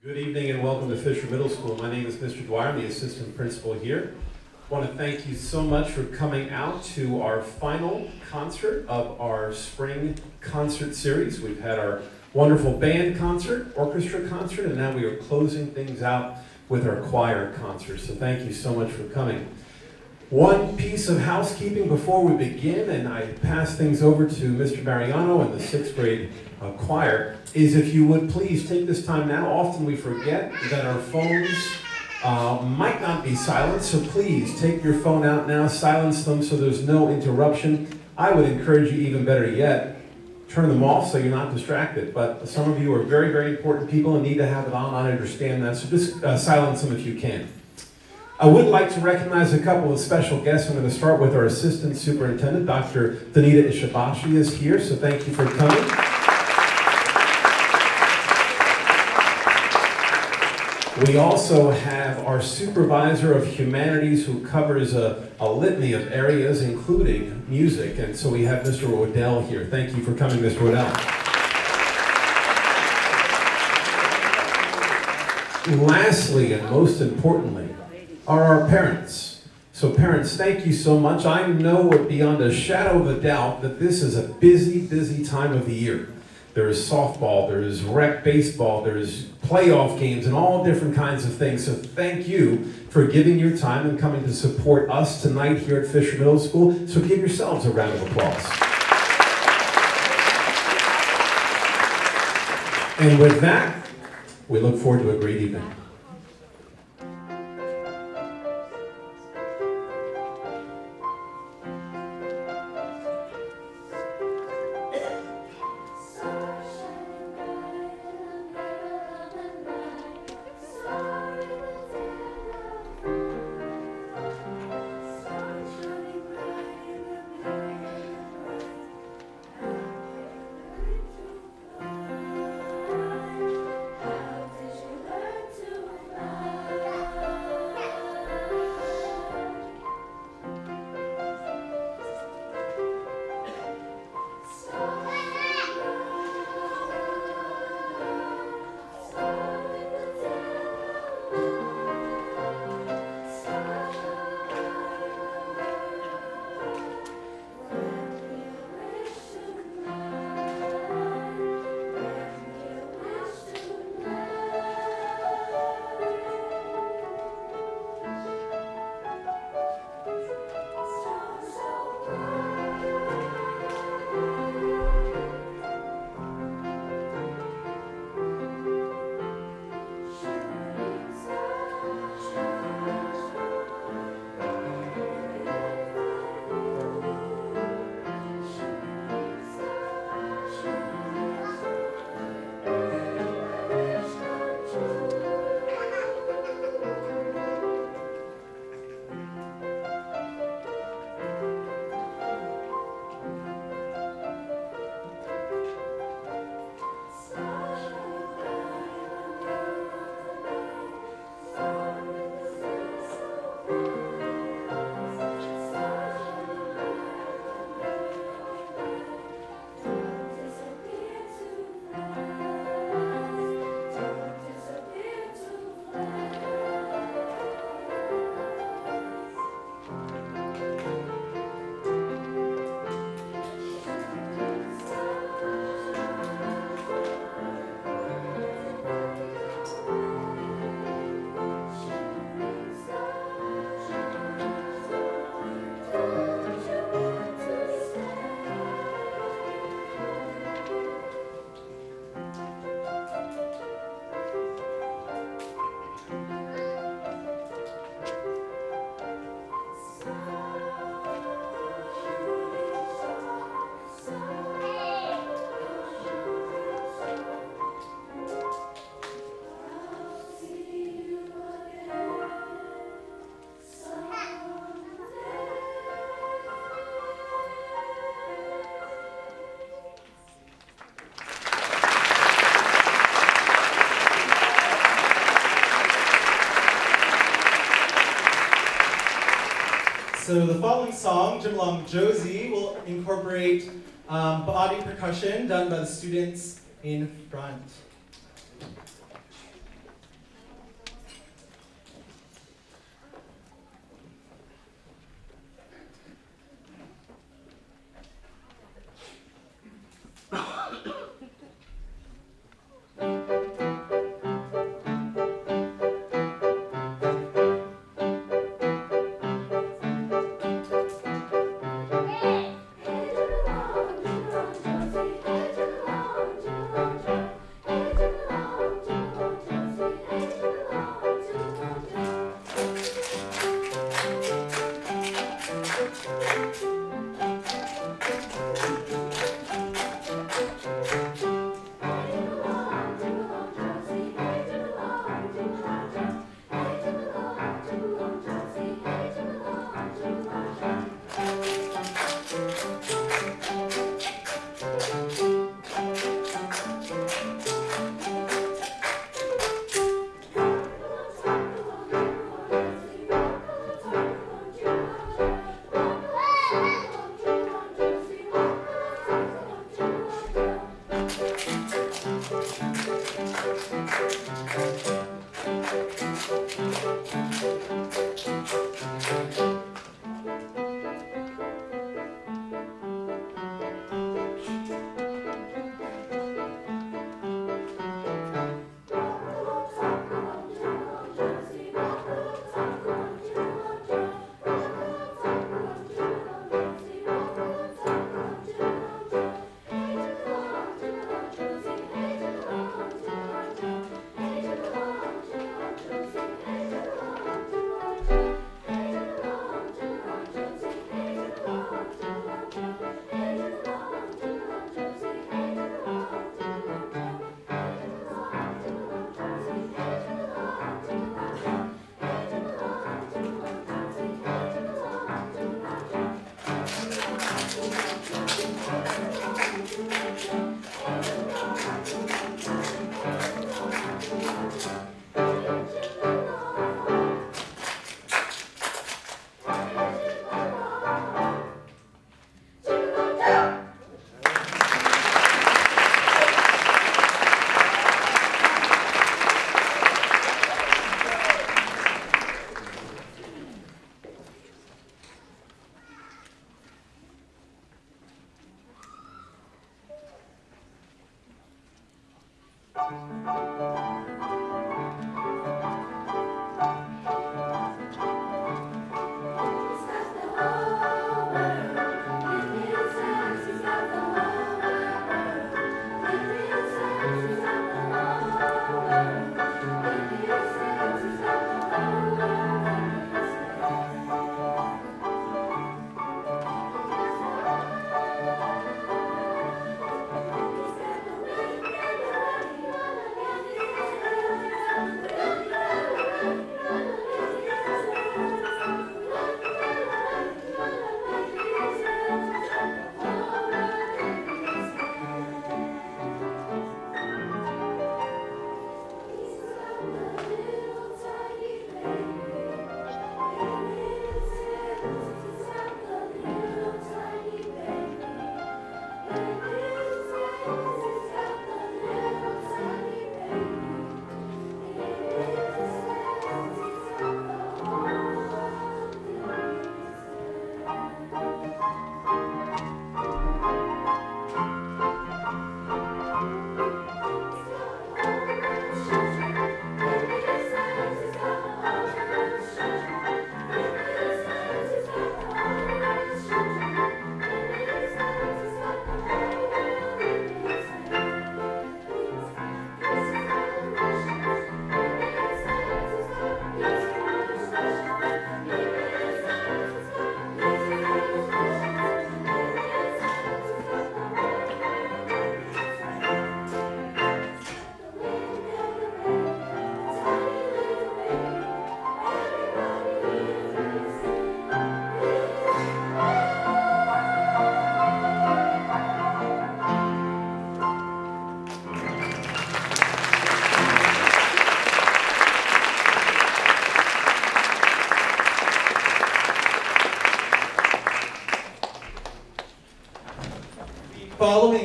Good evening and welcome to Fisher Middle School. My name is Mr. Dwyer, I'm the assistant principal here. I want to thank you so much for coming out to our final concert of our spring concert series. We've had our wonderful band concert, orchestra concert, and now we are closing things out with our choir concert. So thank you so much for coming. One piece of housekeeping before we begin, and I pass things over to Mr. Mariano and the sixth grade uh, choir, is if you would please take this time now. Often we forget that our phones uh, might not be silent, so please take your phone out now, silence them so there's no interruption. I would encourage you, even better yet, turn them off so you're not distracted. But some of you are very, very important people and need to have it on. I understand that, so just uh, silence them if you can. I would like to recognize a couple of special guests. I'm going to start with our Assistant Superintendent, Dr. Danita Ishibashi is here, so thank you for coming. We also have our Supervisor of Humanities who covers a, a litany of areas, including music, and so we have Mr. Rodell here. Thank you for coming, Mr. Rodell. Lastly, and most importantly, are our parents. So, parents, thank you so much. I know it beyond a shadow of a doubt that this is a busy, busy time of the year. There's softball, there's rec baseball, there's playoff games, and all different kinds of things. So, thank you for giving your time and coming to support us tonight here at Fisher Middle School. So, give yourselves a round of applause. And with that, we look forward to a great evening. So the following song, Jim Along Josie, will incorporate um, body percussion done by the students in front.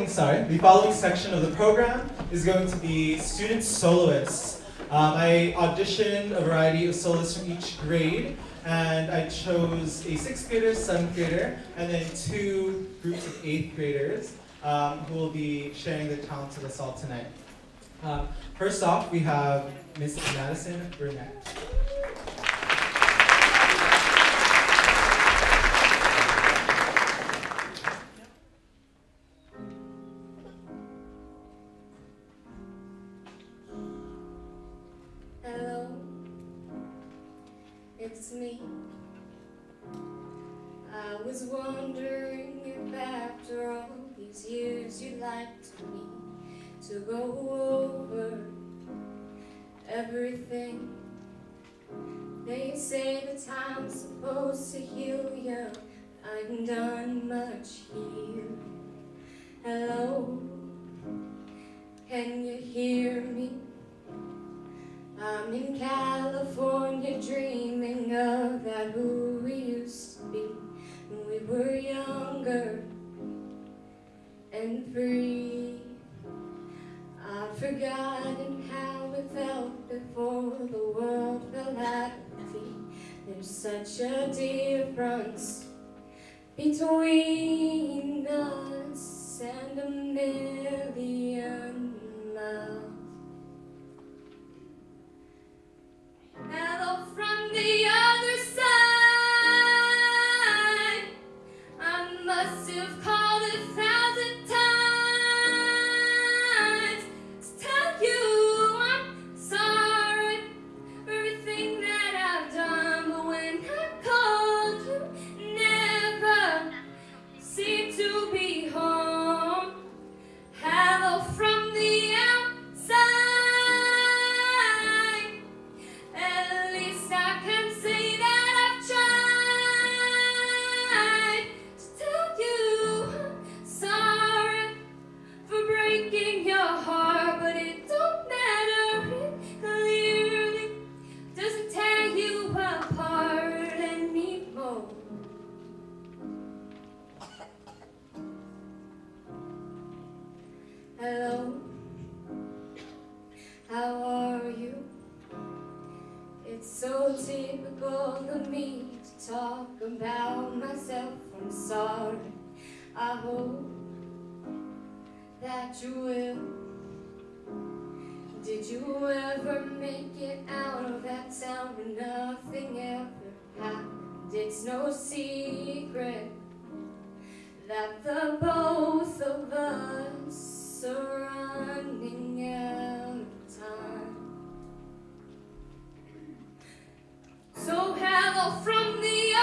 Following, sorry, the following section of the program is going to be student soloists. Um, I auditioned a variety of soloists from each grade, and I chose a sixth grader, seventh grader, and then two groups of eighth graders um, who will be sharing their talents with us all tonight. Um, first off, we have Miss Madison Burnett. Me. I was wondering if after all these years you'd like to me to go over everything. They say the time's supposed to heal you. I've done much healing. Hello, can you hear me? I'm in California dreaming of that who we used to be when we were younger and free. I've forgotten how it felt before the world fell at feet. There's such a difference between us and a million How are you? It's so typical of me to talk about myself. I'm sorry. I hope that you will Did you ever make it out of that town when nothing ever happened? It's no secret that the both of us are So hello from the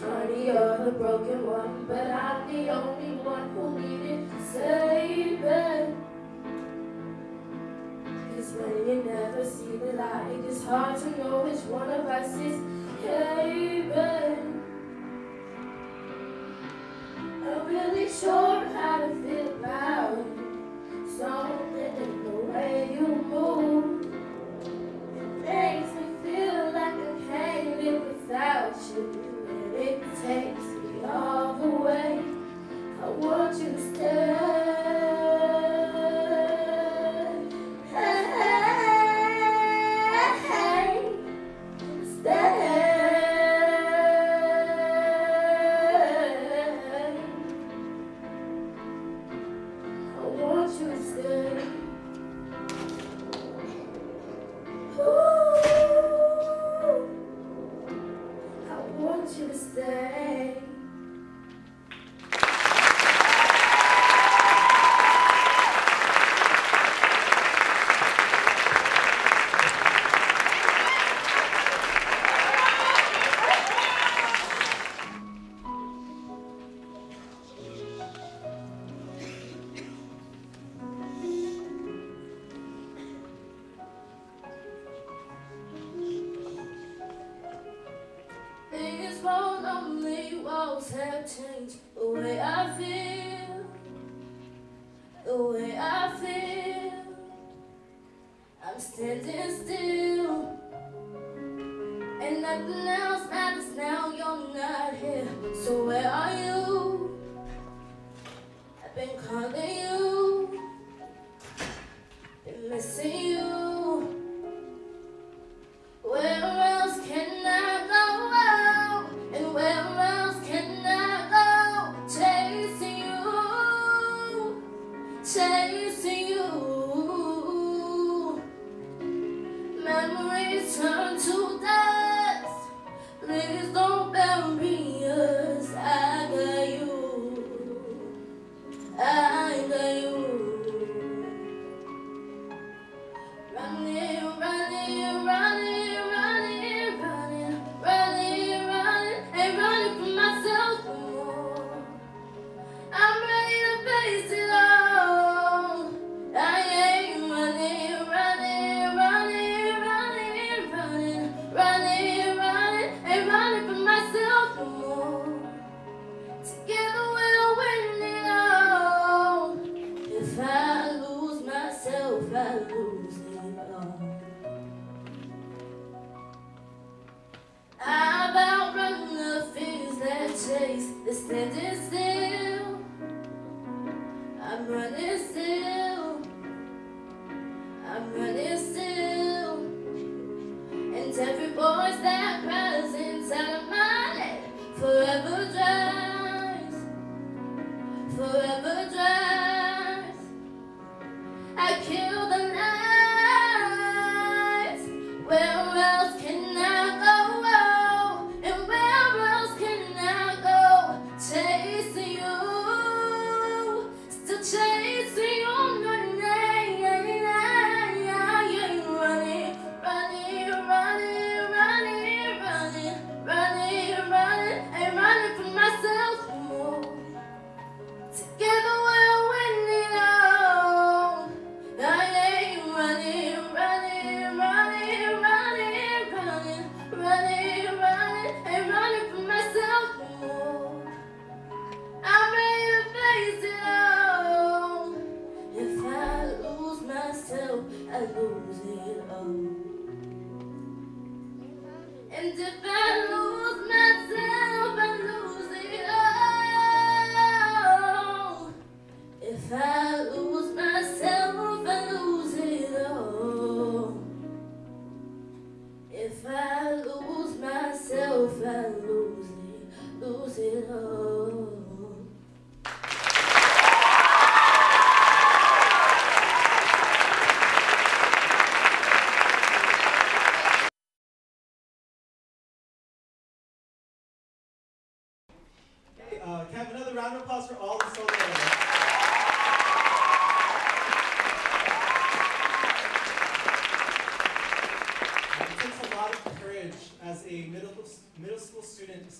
Honey, you're the broken one, but I'm the only one who needed saving. Cause when you never see the light, it is hard to know which one of us is caving. I'm really sure.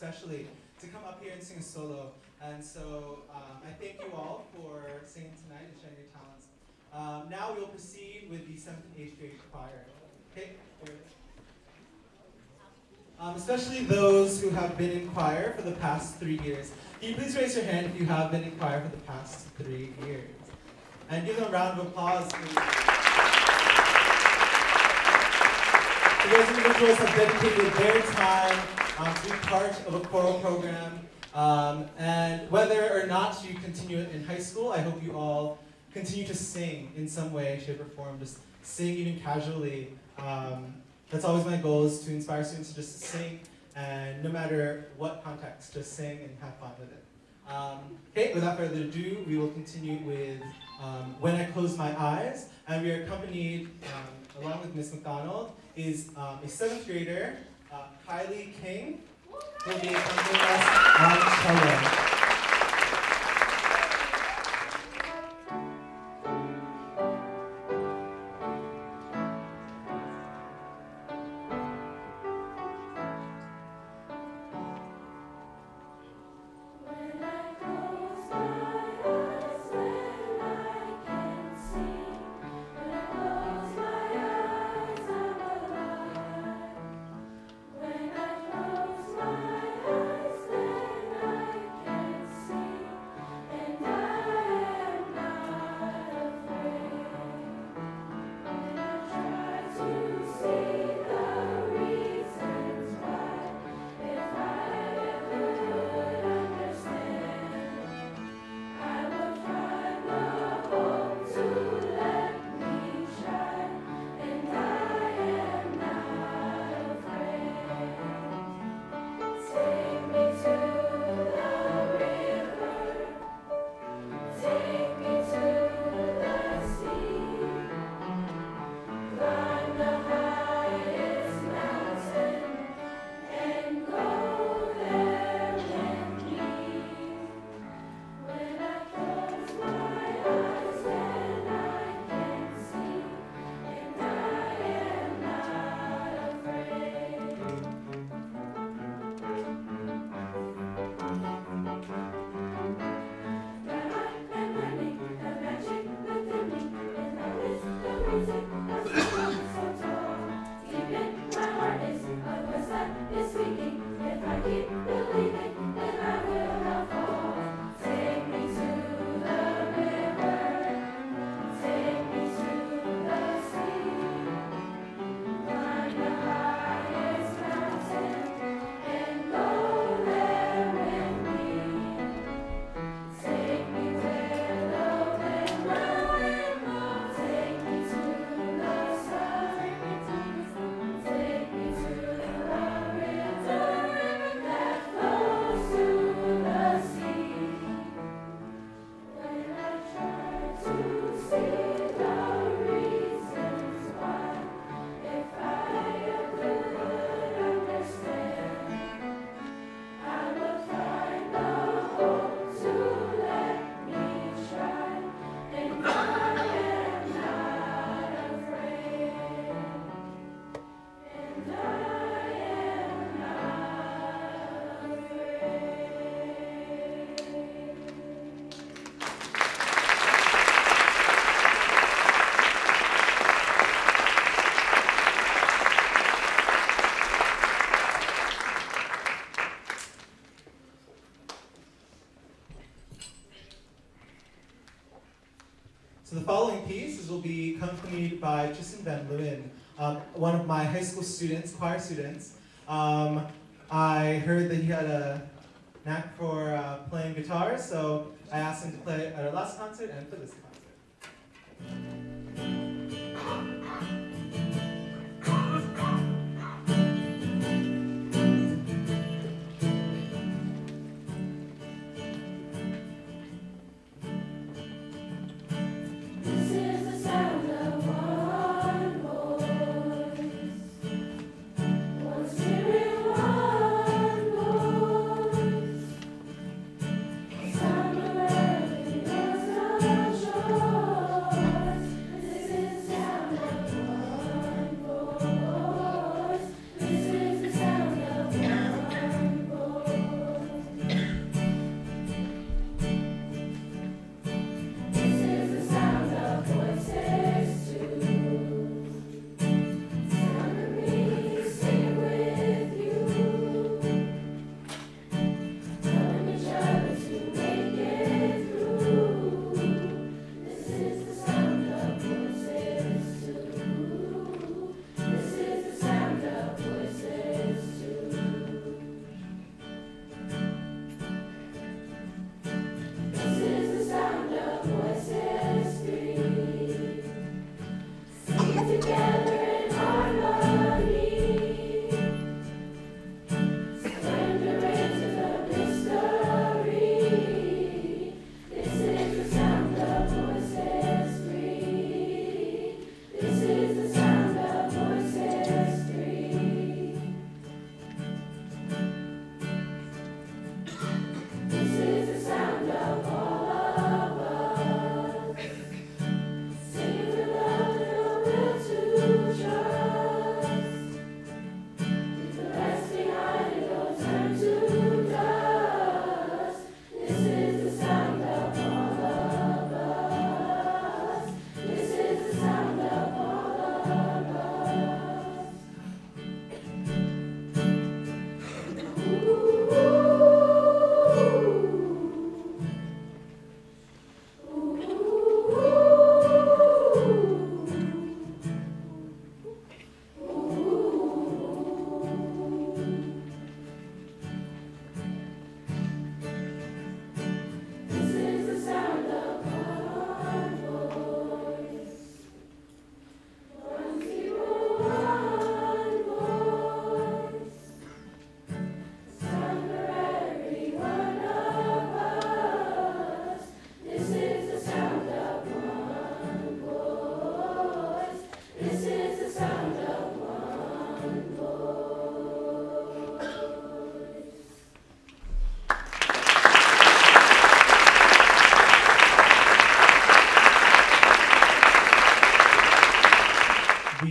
Especially, to come up here and sing a solo. And so um, I thank you all for singing tonight and sharing your talents. Um, now we will proceed with the 7th and 8th grade choir. Okay? Um, especially those who have been in choir for the past three years. Can you please raise your hand if you have been in choir for the past three years? And give them a round of applause, please. Those individuals have dedicated their time um, to be part of a choral program. Um, and whether or not you continue it in high school, I hope you all continue to sing in some way, shape, or form. Just sing even casually. Um, that's always my goal is to inspire students to just sing, and no matter what context, just sing and have fun with it. Um, okay, without further ado, we will continue with um, When I Close My Eyes, and we are accompanied, um, along with Miss McDonald, is um, a seventh grader, Uh, Kylie King, will be accompanying us on cello. Students, choir students. Um, I heard that he had a knack for uh, playing guitar, so I asked him to play at our last concert and for this concert.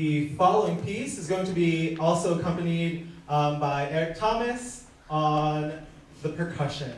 The following piece is going to be also accompanied um, by Eric Thomas on the percussion.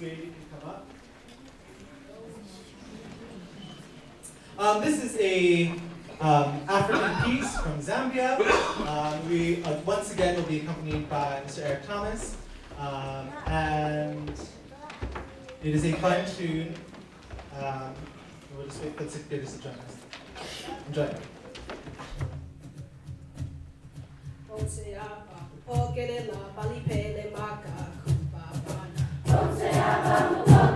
Swahili can come up. Um, this is a um, African piece from Zambia. Um, we uh, once again will be accompanied by Mr. Eric Thomas, um, and it is a fun tune. Um, we'll just wait for the secretaries to join us. Enjoy. Onse apa, okele uh, la palipele uh, makaku. Don't say I love the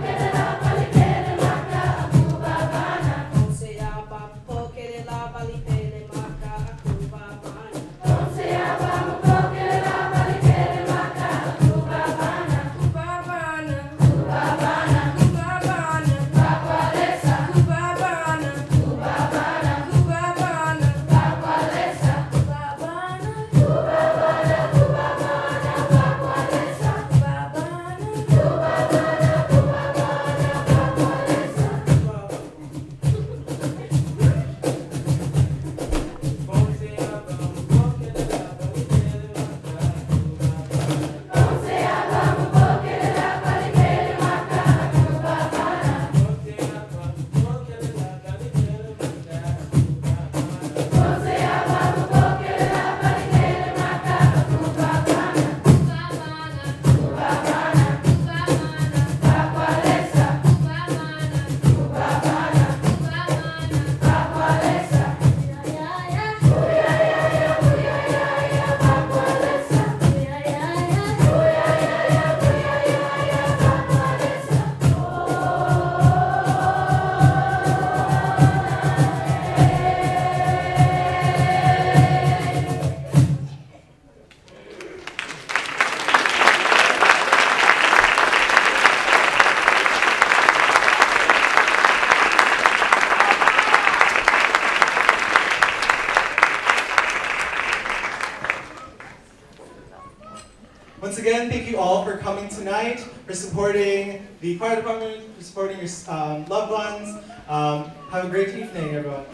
the choir department, supporting your um, loved ones. Um, have a great evening, everyone.